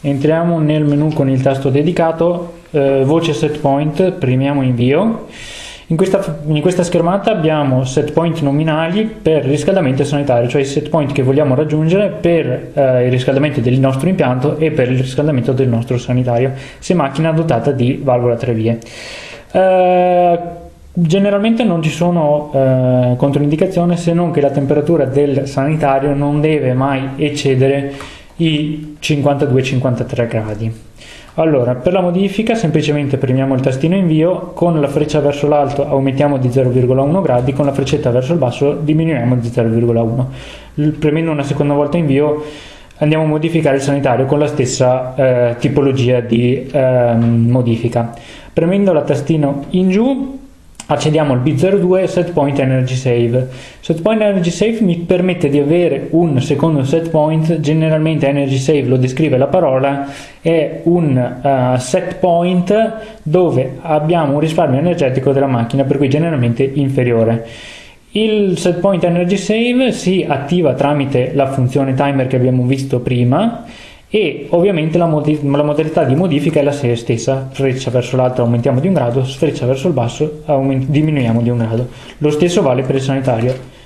entriamo nel menu con il tasto dedicato, eh, voce set point, premiamo invio. In questa, in questa, schermata abbiamo set point nominali per riscaldamento sanitario, cioè i set point che vogliamo raggiungere per eh, il riscaldamento del nostro impianto e per il riscaldamento del nostro sanitario, se macchina dotata di valvola 3 vie. Eh, generalmente non ci sono eh, controindicazioni se non che la temperatura del sanitario non deve mai eccedere i 52-53 gradi. Allora, per la modifica semplicemente premiamo il tastino invio, con la freccia verso l'alto aumentiamo di 0,1 gradi, con la freccetta verso il basso diminuiamo di 0,1. Premendo una seconda volta invio andiamo a modificare il sanitario con la stessa eh, tipologia di eh, modifica. Premendo la tastino in giù accediamo al B02 set point energy save. Set point energy save mi permette di avere un secondo set point, generalmente energy save lo descrive la parola, è un uh, set point dove abbiamo un risparmio energetico della macchina, per cui generalmente inferiore. Il set point energy save si attiva tramite la funzione timer che abbiamo visto prima e ovviamente la, mod- la, modalità di modifica è la stessa, freccia verso l'alto aumentiamo di un grado, freccia verso il basso aument- diminuiamo di un grado. Lo stesso vale per il sanitario.